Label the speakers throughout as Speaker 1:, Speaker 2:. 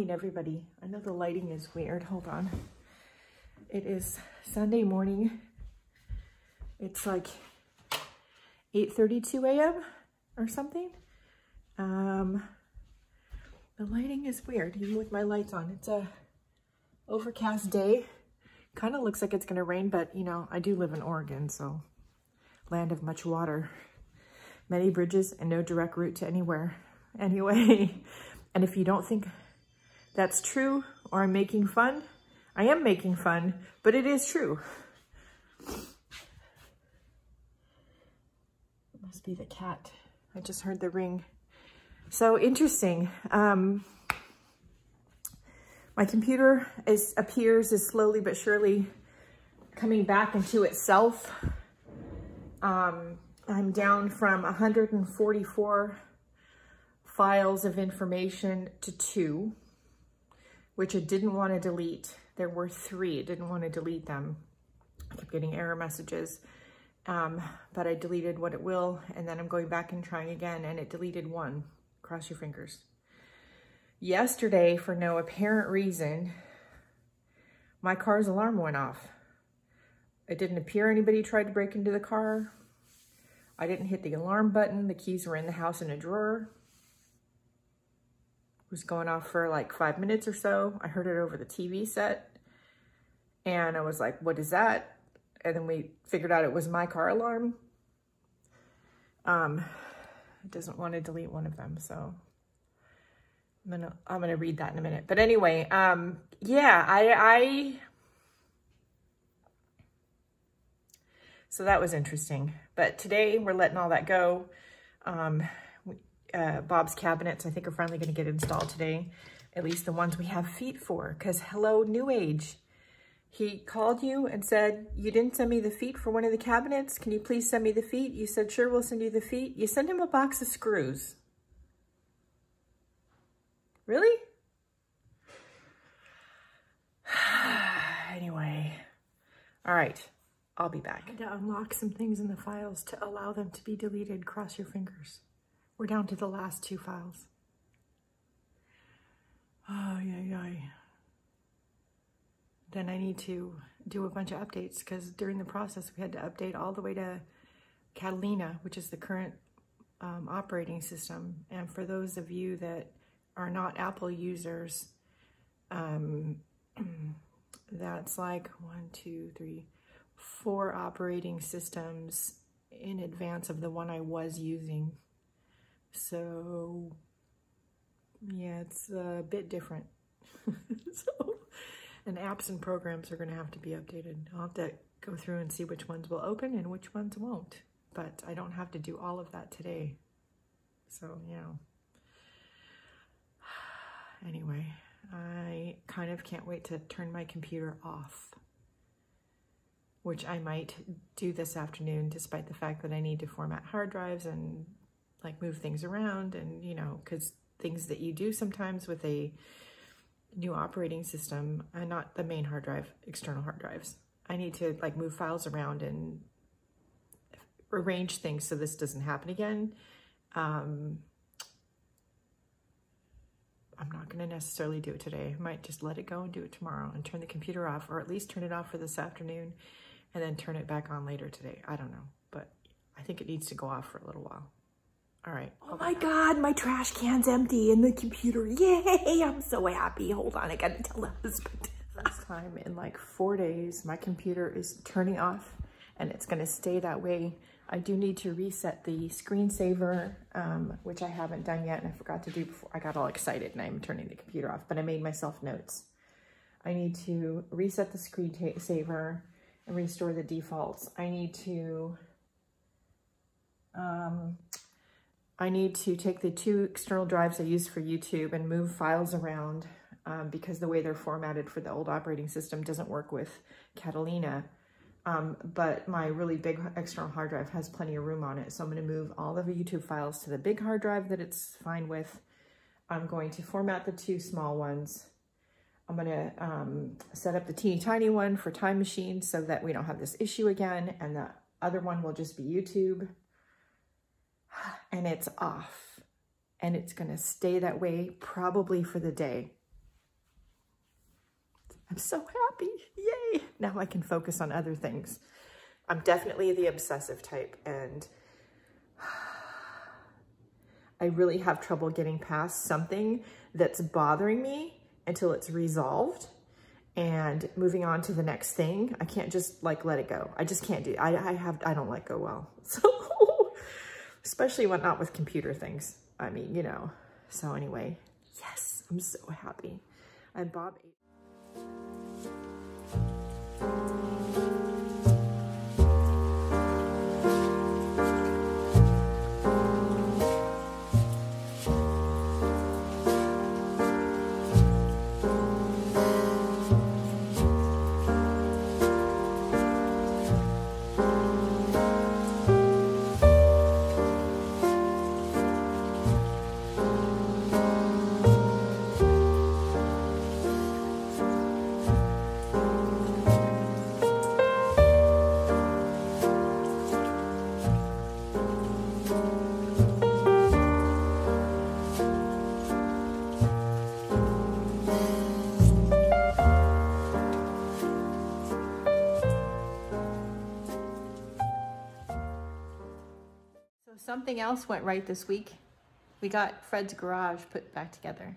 Speaker 1: morning, everybody. I know the lighting is weird. Hold on. It is Sunday morning. It's like 8.32 a.m. or something. Um, the lighting is weird, even with my lights on. It's a overcast day. Kind of looks like it's going to rain, but, you know, I do live in Oregon, so land of much water. Many bridges and no direct route to anywhere. Anyway, and if you don't think that's true or I'm making fun, I am making fun, but it is true. It must be the cat. I just heard the ring. So interesting. Um, my computer is appears is slowly but surely coming back into itself. Um, I'm down from 144 files of information to two, which it didn't want to delete. There were three, it didn't want to delete them. I kept getting error messages, um, but I deleted what it will, and then I'm going back and trying again, and it deleted one. Cross your fingers. Yesterday, for no apparent reason, my car's alarm went off. It didn't appear anybody tried to break into the car. I didn't hit the alarm button. The keys were in the house in a drawer was going off for like five minutes or so. I heard it over the TV set and I was like, what is that? And then we figured out it was my car alarm. Um, it doesn't want to delete one of them, so I'm gonna I'm gonna read that in a minute. But anyway, um, yeah, I I so that was interesting. But today we're letting all that go. Um, uh, Bob's cabinets, I think are finally going to get installed today. At least the ones we have feet for, because hello, New Age. He called you and said, you didn't send me the feet for one of the cabinets. Can you please send me the feet? You said, sure, we'll send you the feet. You send him a box of screws. Really? anyway, all right, I'll be back. I had to unlock some things in the files to allow them to be deleted. Cross your fingers. We're down to the last two files. Oh, yeah, yeah. Then I need to do a bunch of updates because during the process we had to update all the way to Catalina, which is the current um, operating system. And for those of you that are not Apple users, um, that's like one, two, three, four operating systems in advance of the one I was using. So yeah, it's a bit different. so, and apps and programs are going to have to be updated. I'll have to go through and see which ones will open and which ones won't. But I don't have to do all of that today. So, yeah. Anyway, I kind of can't wait to turn my computer off, which I might do this afternoon, despite the fact that I need to format hard drives and like move things around and, you know, because things that you do sometimes with a new operating system, and not the main hard drive, external hard drives. I need to like move files around and arrange things so this doesn't happen again. Um, I'm not going to necessarily do it today. I might just let it go and do it tomorrow and turn the computer off, or at least turn it off for this afternoon and then turn it back on later today. I don't know, but I think it needs to go off for a little while. All right. Oh my God, my trash can's empty in the computer. Yay, I'm so happy. Hold on, I gotta tell the husband. First time in like four days, my computer is turning off and it's gonna stay that way. I do need to reset the screensaver, um, which I haven't done yet and I forgot to do before. I got all excited and I'm turning the computer off, but I made myself notes. I need to reset the screensaver and restore the defaults. I need to um, I need to take the two external drives I use for YouTube and move files around um, because the way they're formatted for the old operating system doesn't work with Catalina. Um, but my really big external hard drive has plenty of room on it. So I'm going to move all of the YouTube files to the big hard drive that it's fine with. I'm going to format the two small ones. I'm going to um, set up the teeny tiny one for Time Machine so that we don't have this issue again. And the other one will just be YouTube and it's off and it's going to stay that way probably for the day. I'm so happy. Yay. Now I can focus on other things. I'm definitely the obsessive type and I really have trouble getting past something that's bothering me until it's resolved and moving on to the next thing. I can't just like let it go. I just can't do I, I have I don't let go well. So especially when not with computer things. I mean, you know. So anyway, yes, I'm so happy. And Bob something else went right this week. We got Fred's garage put back together.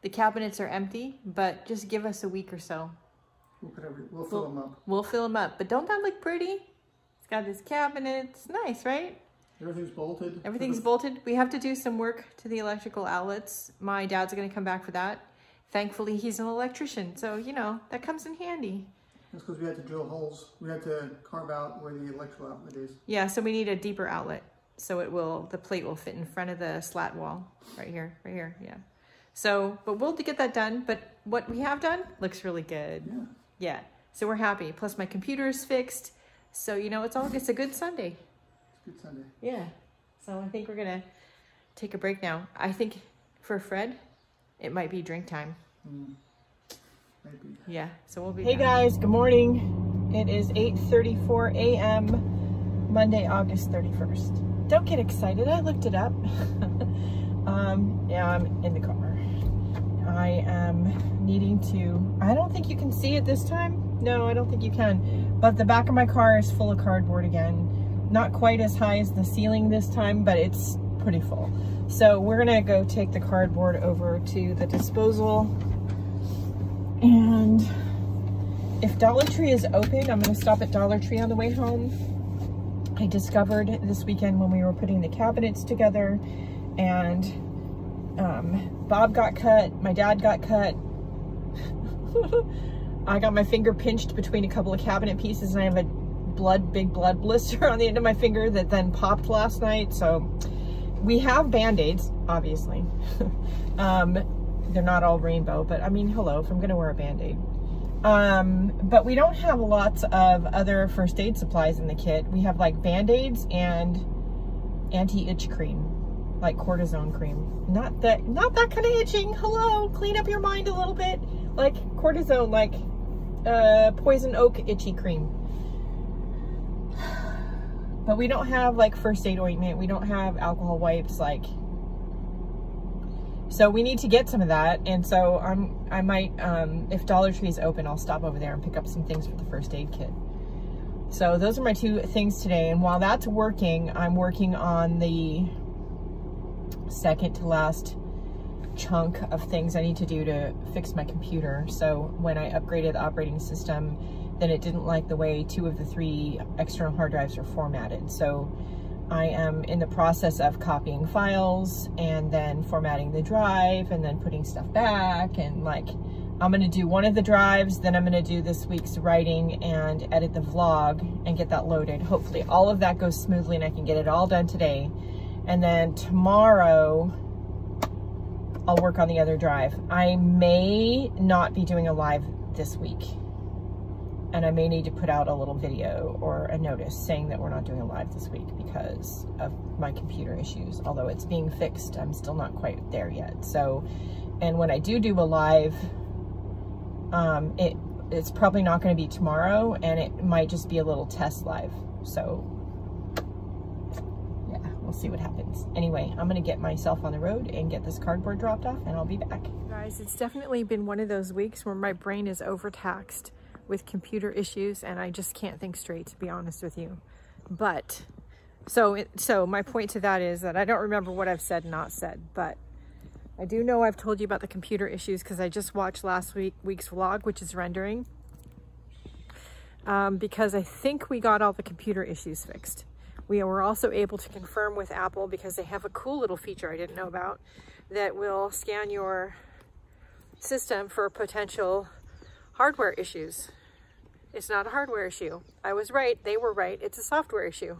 Speaker 1: The cabinets are empty, but just give us a week or so.
Speaker 2: We'll, we'll fill we'll, them up.
Speaker 1: We'll fill them up. But don't that look pretty? It's got this cabinet. It's nice, right?
Speaker 2: Everything's bolted.
Speaker 1: Everything's bolted. We have to do some work to the electrical outlets. My dad's going to come back for that. Thankfully, he's an electrician. So, you know, that comes in handy.
Speaker 2: That's because we had to drill holes. We had to carve out where the electrical outlet is.
Speaker 1: Yeah, so we need a deeper outlet. So it will, the plate will fit in front of the slat wall. Right here, right here, yeah. So, but we'll get that done. But what we have done looks really good.
Speaker 2: Yeah.
Speaker 1: Yeah. So we're happy. Plus my computer is fixed. So, you know, it's all, it's a good Sunday.
Speaker 2: It's good Sunday.
Speaker 1: Yeah. So I think we're going to take a break now. I think for Fred, it might be drink time. Mm. Maybe. Yeah, so we'll be Hey guys, good morning. It is 8.34 a.m. Monday, August 31st. Don't get excited, I looked it up. um, yeah, I'm in the car. I am needing to, I don't think you can see it this time. No, I don't think you can. But the back of my car is full of cardboard again. Not quite as high as the ceiling this time, but it's pretty full. So we're gonna go take the cardboard over to the disposal and if Dollar Tree is open, I'm to stop at Dollar Tree on the way home. I discovered this weekend when we were putting the cabinets together and um, Bob got cut, my dad got cut. I got my finger pinched between a couple of cabinet pieces and I have a blood, big blood blister on the end of my finger that then popped last night. So we have band-aids, obviously. um, they're not all rainbow, but I mean, hello, if I'm gonna wear a Band-Aid. Um, but we don't have lots of other first aid supplies in the kit. We have like Band-Aids and anti-itch cream, like cortisone cream. Not that, not that kind of itching. Hello, clean up your mind a little bit. Like cortisone, like uh, poison oak itchy cream. But we don't have like first aid ointment. We don't have alcohol wipes, like so we need to get some of that. And so I'm, I might, um, if Dollar Tree is open, I'll stop over there and pick up some things for the first aid kit. So those are my two things today. And while that's working, I'm working on the second to last chunk of things I need to do to fix my computer. So when I upgraded the operating system, then it didn't like the way two of the three external hard drives are formatted. So I am in the process of copying files and then formatting the drive and then putting stuff back and like I'm gonna do one of the drives, then I'm gonna do this week's writing and edit the vlog and get that loaded. Hopefully all of that goes smoothly and I can get it all done today. And then tomorrow, I'll work on the other drive. I may not be doing a live this week and I may need to put out a little video or a notice saying that we're not doing a live this week because of my computer issues. Although it's being fixed, I'm still not quite there yet. So, and when I do do a live, um, it it's probably not going to be tomorrow and it might just be a little test live. So, yeah, we'll see what happens. Anyway, I'm gonna get myself on the road and get this cardboard dropped off and I'll be back. Guys, it's definitely been one of those weeks where my brain is overtaxed with computer issues and I just can't think straight to be honest with you. But so it, so my point to that is that I don't remember what I've said not said, but I do know I've told you about the computer issues because I just watched last week week's vlog, which is rendering. Um, because I think we got all the computer issues fixed. We were also able to confirm with Apple because they have a cool little feature I didn't know about that will scan your system for potential hardware issues. It's not a hardware issue. I was right. They were right. It's a software issue.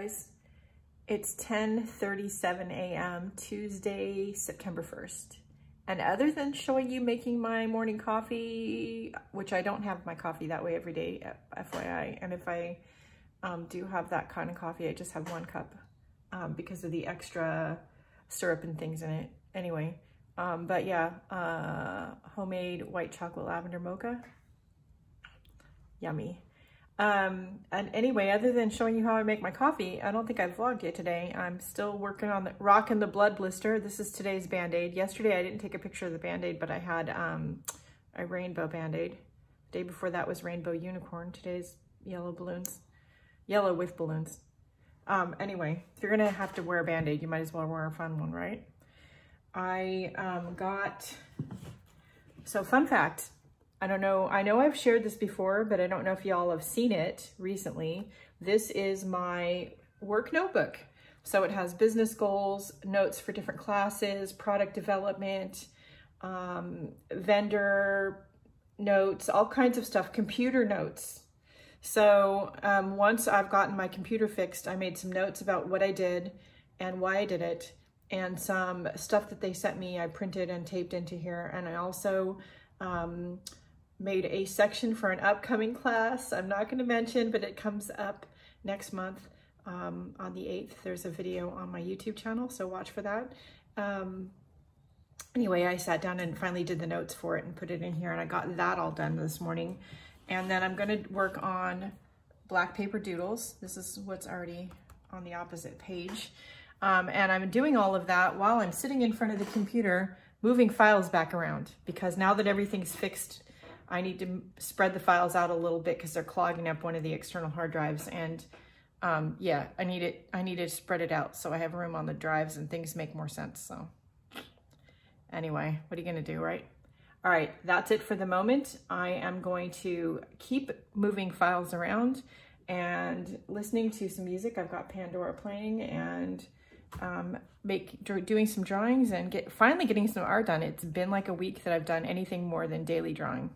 Speaker 1: Guys. It's 10.37 a.m. Tuesday, September 1st. And other than showing you making my morning coffee, which I don't have my coffee that way every day, FYI. And if I um, do have that kind of coffee, I just have one cup um, because of the extra syrup and things in it. Anyway, um, but yeah, uh, homemade white chocolate lavender mocha. Yummy. Um, and anyway, other than showing you how I make my coffee, I don't think I've vlogged yet today. I'm still working on the rocking the blood blister. This is today's Band-Aid. Yesterday I didn't take a picture of the Band-Aid, but I had um, a rainbow Band-Aid. The day before that was rainbow unicorn. Today's yellow balloons. Yellow with balloons. Um, anyway, if you're gonna have to wear a Band-Aid, you might as well wear a fun one, right? I um, got, so fun fact, I don't know, I know I've shared this before, but I don't know if y'all have seen it recently. This is my work notebook. So it has business goals, notes for different classes, product development, um, vendor notes, all kinds of stuff, computer notes. So um, once I've gotten my computer fixed, I made some notes about what I did and why I did it and some stuff that they sent me I printed and taped into here. And I also um, made a section for an upcoming class. I'm not going to mention, but it comes up next month um, on the 8th. There's a video on my YouTube channel, so watch for that. Um, anyway, I sat down and finally did the notes for it and put it in here, and I got that all done this morning. And then I'm going to work on black paper doodles. This is what's already on the opposite page. Um, and I'm doing all of that while I'm sitting in front of the computer moving files back around because now that everything's fixed I need to spread the files out a little bit because they're clogging up one of the external hard drives. And um, yeah, I need it. I need to spread it out so I have room on the drives and things make more sense. So anyway, what are you going to do, right? All right, that's it for the moment. I am going to keep moving files around and listening to some music. I've got Pandora playing and um, make doing some drawings and get finally getting some art done. It's been like a week that I've done anything more than daily drawing.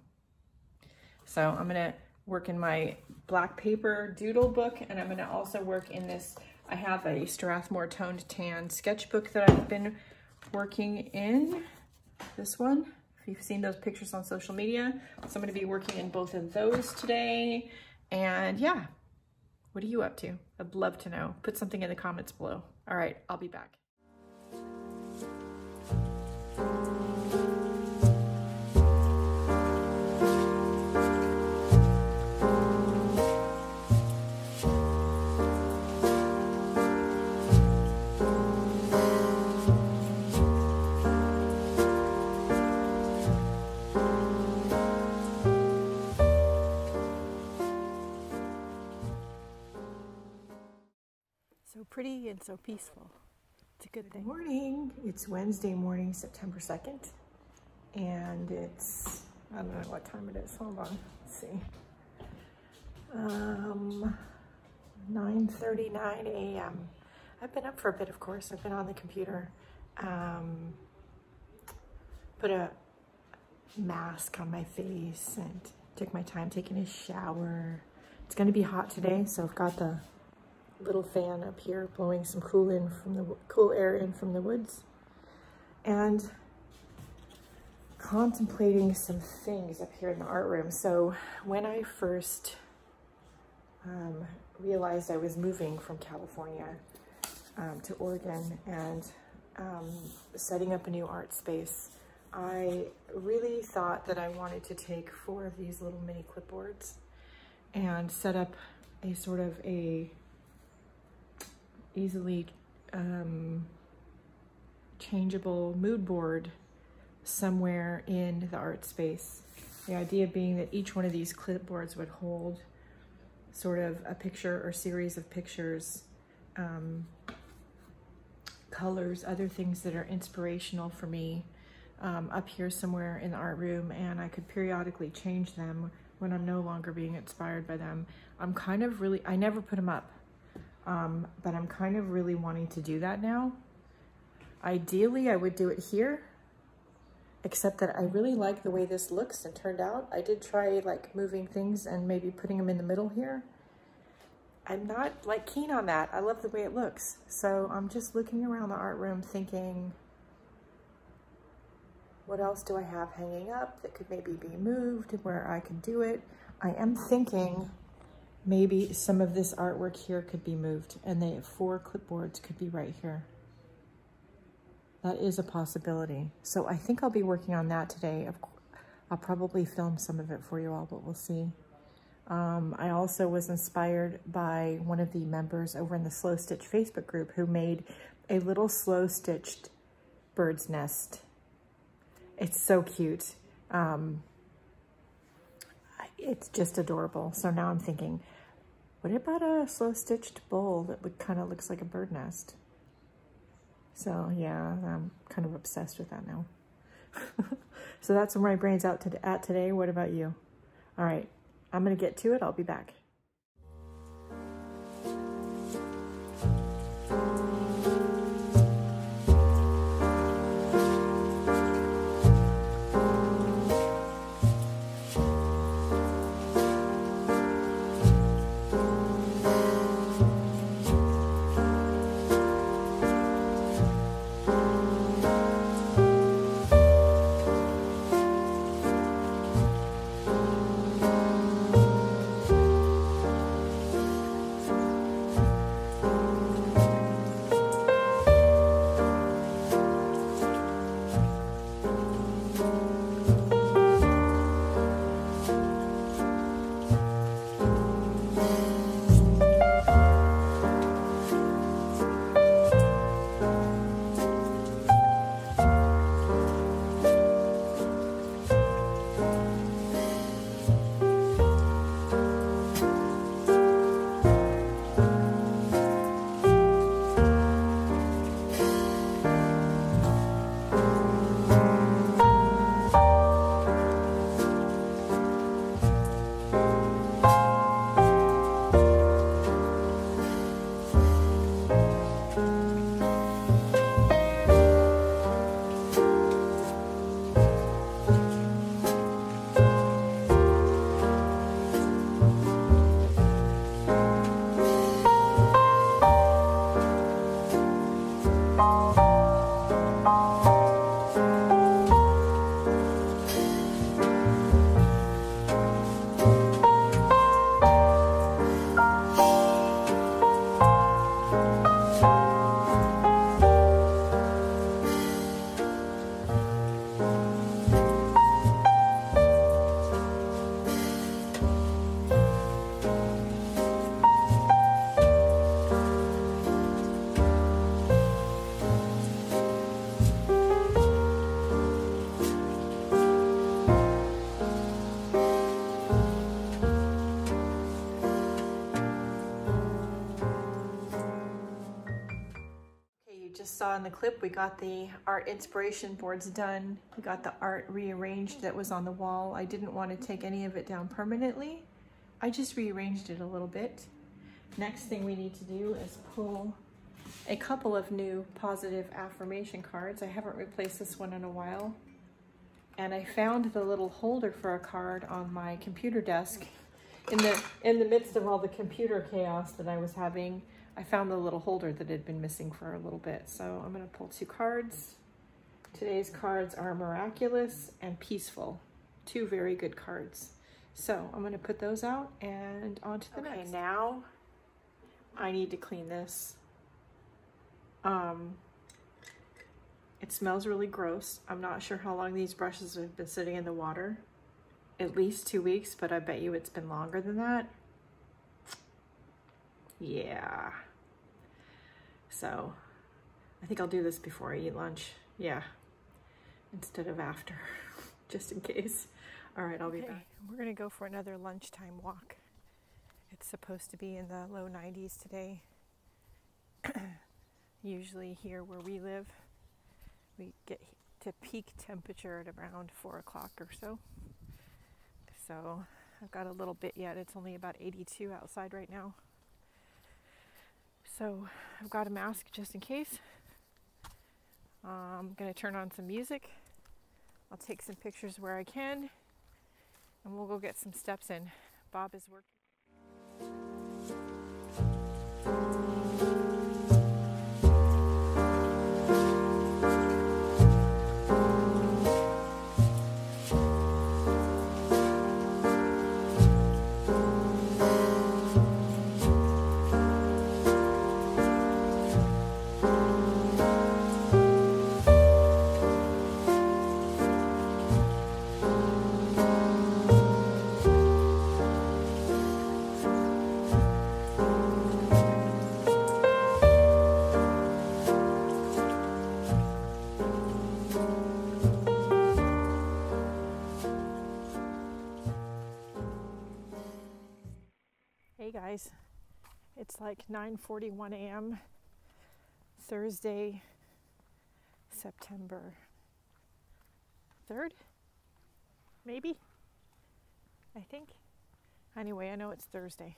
Speaker 1: So I'm gonna work in my black paper doodle book and I'm gonna also work in this I have a Strathmore Toned Tan sketchbook that I've been working in. This one, if you've seen those pictures on social media. So I'm gonna be working in both of those today. And yeah, what are you up to? I'd love to know. Put something in the comments below. All right, I'll be back.
Speaker 3: Pretty and so peaceful. It's a good thing.
Speaker 1: Good morning. It's Wednesday morning, September 2nd. And it's, I don't know what time it is. Hold on. Let's see. Um, 9.39 a.m. I've been up for a bit, of course. I've been on the computer. Um, put a mask on my face and took my time taking a shower. It's going to be hot today, so I've got the little fan up here blowing some cool in from the cool air in from the woods and contemplating some things up here in the art room. So when I first um, realized I was moving from California um, to Oregon and um, setting up a new art space, I really thought that I wanted to take four of these little mini clipboards and set up a sort of a easily um, changeable mood board somewhere in the art space. The idea being that each one of these clipboards would hold sort of a picture or series of pictures, um, colors, other things that are inspirational for me um, up here somewhere in the art room and I could periodically change them when I'm no longer being inspired by them. I'm kind of really, I never put them up um, but I'm kind of really wanting to do that now. Ideally, I would do it here, except that I really like the way this looks and turned out. I did try like moving things and maybe putting them in the middle here. I'm not like keen on that. I love the way it looks. So I'm just looking around the art room thinking, what else do I have hanging up that could maybe be moved where I could do it? I am thinking maybe some of this artwork here could be moved and the four clipboards could be right here. That is a possibility. So I think I'll be working on that today. I'll probably film some of it for you all, but we'll see. Um, I also was inspired by one of the members over in the Slow Stitch Facebook group who made a little slow stitched bird's nest. It's so cute. Um, it's just adorable. So now I'm thinking, what about a slow stitched bowl that would kind of looks like a bird nest? So yeah, I'm kind of obsessed with that now. so that's where my brain's out to, at today. What about you? All right, I'm gonna get to it. I'll be back. Saw in the clip, we got the art inspiration boards done. We got the art rearranged that was on the wall. I didn't want to take any of it down permanently. I just rearranged it a little bit. Next thing we need to do is pull a couple of new positive affirmation cards. I haven't replaced this one in a while. And I found the little holder for a card on my computer desk. In the, in the midst of all the computer chaos that I was having, I found the little holder that had been missing for a little bit. So I'm gonna pull two cards. Today's cards are Miraculous and Peaceful. Two very good cards. So I'm gonna put those out and on to the okay, next. now I need to clean this. Um, it smells really gross. I'm not sure how long these brushes have been sitting in the water. At least two weeks, but I bet you it's been longer than that. Yeah. So I think I'll do this before I eat lunch. Yeah. Instead of after, just in case. All right, I'll be back. We're gonna go for another lunchtime walk. It's supposed to be in the low 90s today. Usually here where we live, we get to peak temperature at around four o'clock or so. So I've got a little bit yet. It's only about 82 outside right now. So I've got a mask just in case. I'm going to turn on some music. I'll take some pictures where I can and we'll go get some steps in. Bob is working. It's like 9:41 a.m. Thursday, September 3rd. Maybe. I think. Anyway, I know it's Thursday.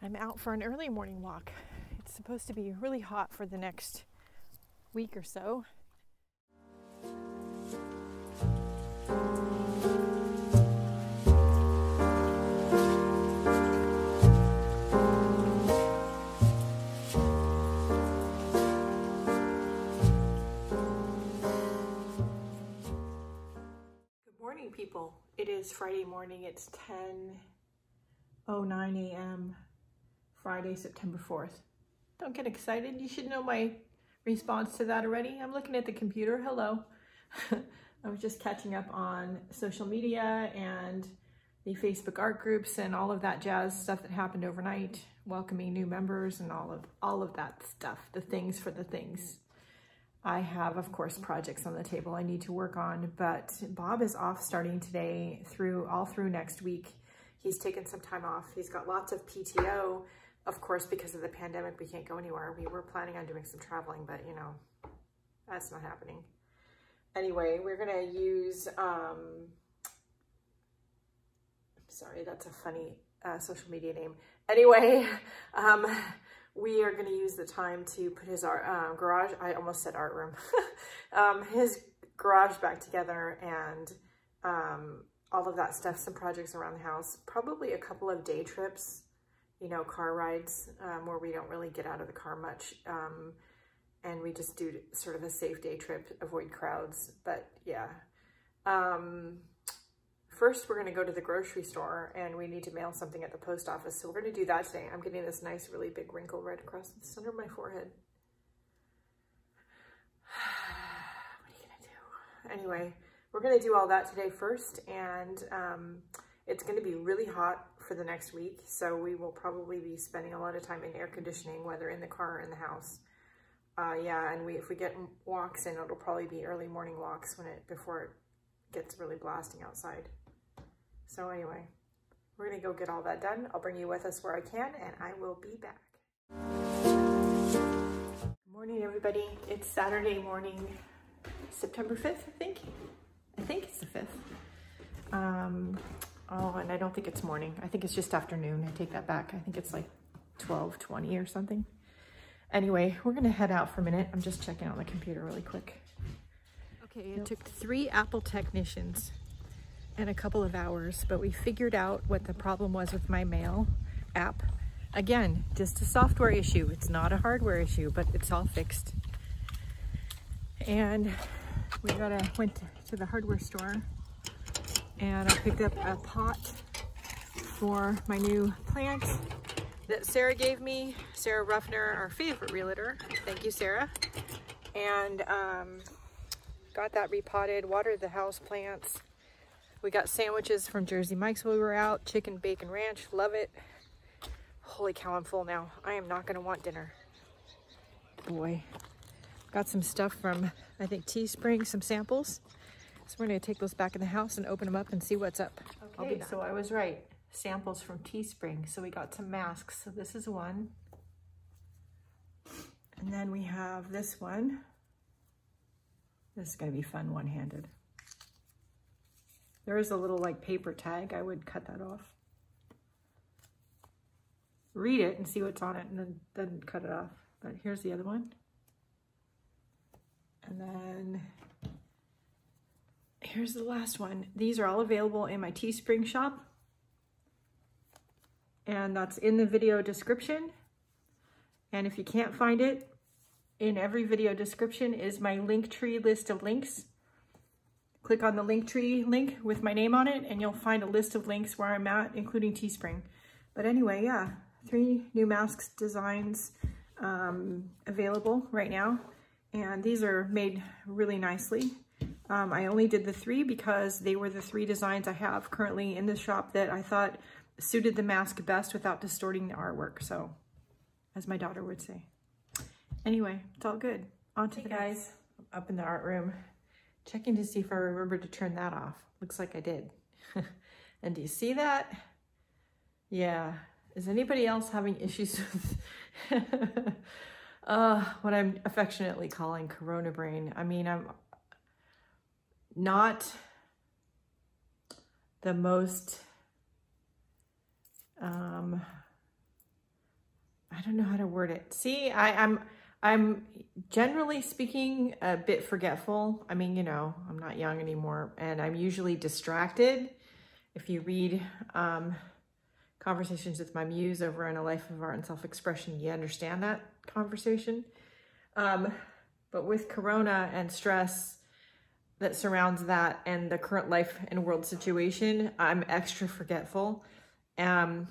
Speaker 1: I'm out for an early morning walk. It's supposed to be really hot for the next week or so. People. It is Friday morning. It's 10.09 a.m. Friday, September 4th. Don't get excited. You should know my response to that already. I'm looking at the computer. Hello. I was just catching up on social media and the Facebook art groups and all of that jazz stuff that happened overnight, welcoming new members and all of all of that stuff, the things for the things. I have, of course, projects on the table I need to work on, but Bob is off starting today through all through next week. He's taken some time off. He's got lots of PTO. Of course, because of the pandemic, we can't go anywhere. We were planning on doing some traveling, but you know, that's not happening. Anyway, we're gonna use, um, sorry, that's a funny uh, social media name. Anyway, um, we are going to use the time to put his art, uh, garage, I almost said art room, um, his garage back together and um, all of that stuff, some projects around the house, probably a couple of day trips, you know, car rides um, where we don't really get out of the car much. Um, and we just do sort of a safe day trip, avoid crowds. But yeah, um, First, we're going to go to the grocery store and we need to mail something at the post office. So we're going to do that today. I'm getting this nice, really big wrinkle right across the center of my forehead. what are you to do? Anyway, we're going to do all that today first. And um, it's going to be really hot for the next week. So we will probably be spending a lot of time in air conditioning, whether in the car or in the house. Uh, yeah, and we if we get walks in, it'll probably be early morning walks when it before it gets really blasting outside. So anyway, we're gonna go get all that done. I'll bring you with us where I can and I will be back. Good Morning, everybody. It's Saturday morning, September 5th, I think. I think it's the 5th. Um, oh, and I don't think it's morning. I think it's just afternoon. I take that back. I think it's like 12:20 or something. Anyway, we're gonna head out for a minute. I'm just checking on the computer really quick. Okay, it took three Apple technicians and a couple of hours, but we figured out what the problem was with my mail app. Again, just a software issue. It's not a hardware issue, but it's all fixed. And we got a, went to the hardware store and I picked up a pot for my new plant that Sarah gave me. Sarah Ruffner, our favorite realtor. Thank you, Sarah. And um, got that repotted, watered the house plants. We got sandwiches from Jersey Mike's while we were out. Chicken bacon ranch, love it. Holy cow, I'm full now. I am not gonna want dinner. Boy. Got some stuff from, I think, Teespring, some samples. So we're gonna take those back in the house and open them up and see what's up. Okay, so I was right. Samples from Teespring. So we got some masks. So this is one. And then we have this one. This is gonna be fun one-handed. There is a little like paper tag. I would cut that off. Read it and see what's on it and then, then cut it off. But here's the other one. And then here's the last one. These are all available in my Teespring shop. And that's in the video description. And if you can't find it, in every video description is my Linktree list of links. Click on the Linktree link with my name on it and you'll find a list of links where I'm at, including Teespring. But anyway, yeah, three new masks designs um, available right now. And these are made really nicely. Um, I only did the three because they were the three designs I have currently in the shop that I thought suited the mask best without distorting the artwork. So, as my daughter would say. Anyway, it's all good. On to hey the guys, up in the art room, checking to see if I remember to turn that off. Looks like I did. and do you see that? Yeah. Is anybody else having issues with uh, what I'm affectionately calling corona brain? I mean, I'm not the most, um, I don't know how to word it. See, I, I'm, I'm generally speaking a bit forgetful. I mean, you know, I'm not young anymore and I'm usually distracted. If you read um, Conversations with My Muse over in A Life of Art and Self-Expression, you understand that conversation. Um, but with Corona and stress that surrounds that and the current life and world situation, I'm extra forgetful. Um,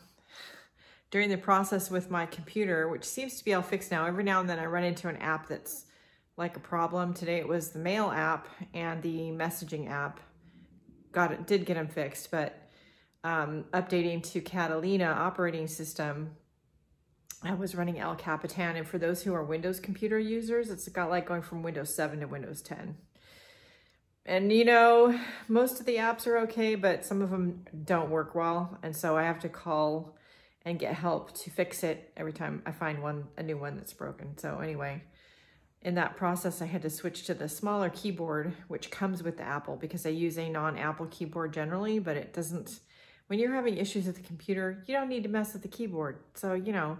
Speaker 1: during the process with my computer, which seems to be all fixed now. Every now and then I run into an app that's like a problem. Today it was the mail app and the messaging app. Got it, did get them fixed, but um, updating to Catalina operating system, I was running El Capitan. And for those who are Windows computer users, it's got like going from Windows 7 to Windows 10. And you know, most of the apps are okay, but some of them don't work well. And so I have to call and get help to fix it every time I find one, a new one that's broken. So anyway, in that process, I had to switch to the smaller keyboard, which comes with the Apple because I use a non-Apple keyboard generally, but it doesn't, when you're having issues with the computer, you don't need to mess with the keyboard. So, you know,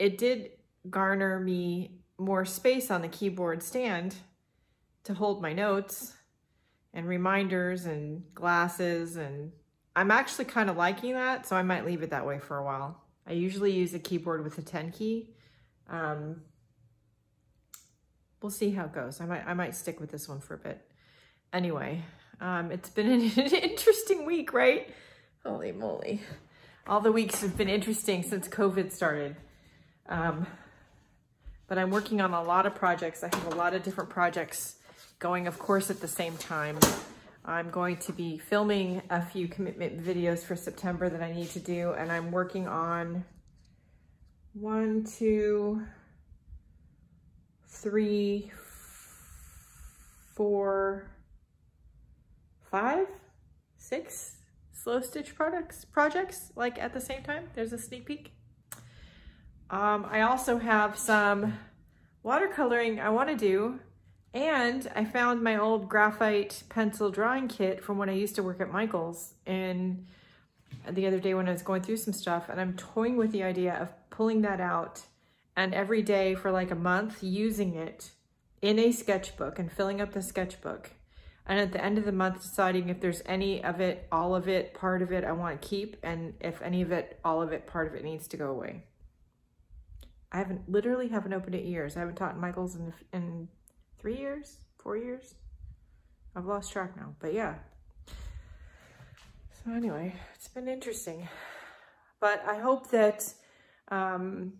Speaker 1: it did garner me more space on the keyboard stand to hold my notes and reminders and glasses and I'm actually kind of liking that, so I might leave it that way for a while. I usually use a keyboard with a 10 key. Um, we'll see how it goes. I might, I might stick with this one for a bit. Anyway, um, it's been an interesting week, right? Holy moly. All the weeks have been interesting since COVID started. Um, but I'm working on a lot of projects. I have a lot of different projects going, of course, at the same time. I'm going to be filming a few commitment videos for September that I need to do, and I'm working on one, two, three, four, five, six slow stitch products projects like at the same time. There's a sneak peek. Um, I also have some watercoloring I want to do. And I found my old graphite pencil drawing kit from when I used to work at Michael's and the other day when I was going through some stuff and I'm toying with the idea of pulling that out and every day for like a month using it in a sketchbook and filling up the sketchbook. And at the end of the month, deciding if there's any of it, all of it, part of it I want to keep, and if any of it, all of it, part of it needs to go away. I haven't, literally haven't opened it years. I haven't taught Michael's in, in three years, four years. I've lost track now, but yeah. So anyway, it's been interesting. But I hope that um,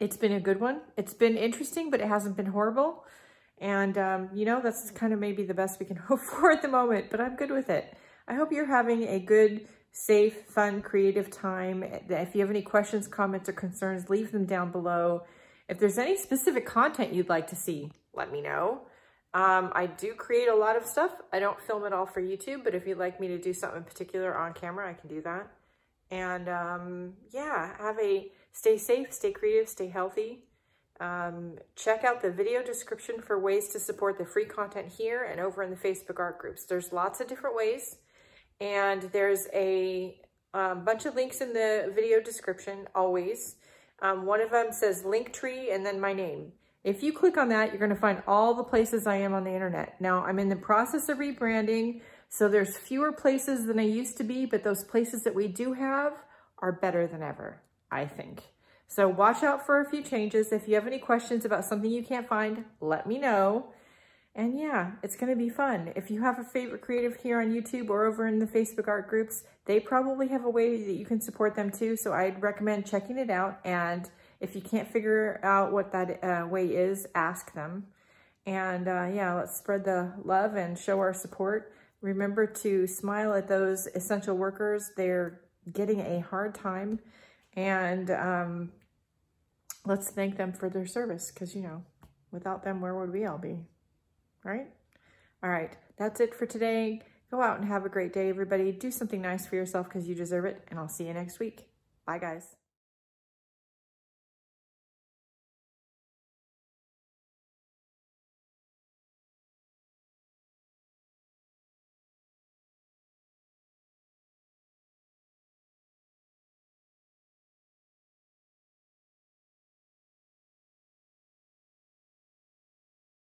Speaker 1: it's been a good one. It's been interesting, but it hasn't been horrible. And, um, you know, that's kind of maybe the best we can hope for at the moment, but I'm good with it. I hope you're having a good, safe, fun, creative time. If you have any questions, comments, or concerns, leave them down below. If there's any specific content you'd like to see, let me know. Um, I do create a lot of stuff. I don't film it all for YouTube, but if you'd like me to do something in particular on camera, I can do that. And um, yeah, have a stay safe, stay creative, stay healthy. Um, check out the video description for ways to support the free content here and over in the Facebook art groups. There's lots of different ways. And there's a um, bunch of links in the video description, always. Um, one of them says Linktree and then my name. If you click on that, you're going to find all the places I am on the internet. Now, I'm in the process of rebranding, so there's fewer places than I used to be, but those places that we do have are better than ever, I think. So watch out for a few changes. If you have any questions about something you can't find, let me know. And yeah, it's going to be fun. If you have a favorite creative here on YouTube or over in the Facebook art groups, they probably have a way that you can support them too. So I'd recommend checking it out. And if you can't figure out what that uh, way is, ask them. And uh, yeah, let's spread the love and show our support. Remember to smile at those essential workers. They're getting a hard time. And um, let's thank them for their service because, you know, without them, where would we all be? Right? All right, that's it for today. Go out and have a great day, everybody. Do something nice for yourself because you deserve it, and I'll see you next week. Bye, guys.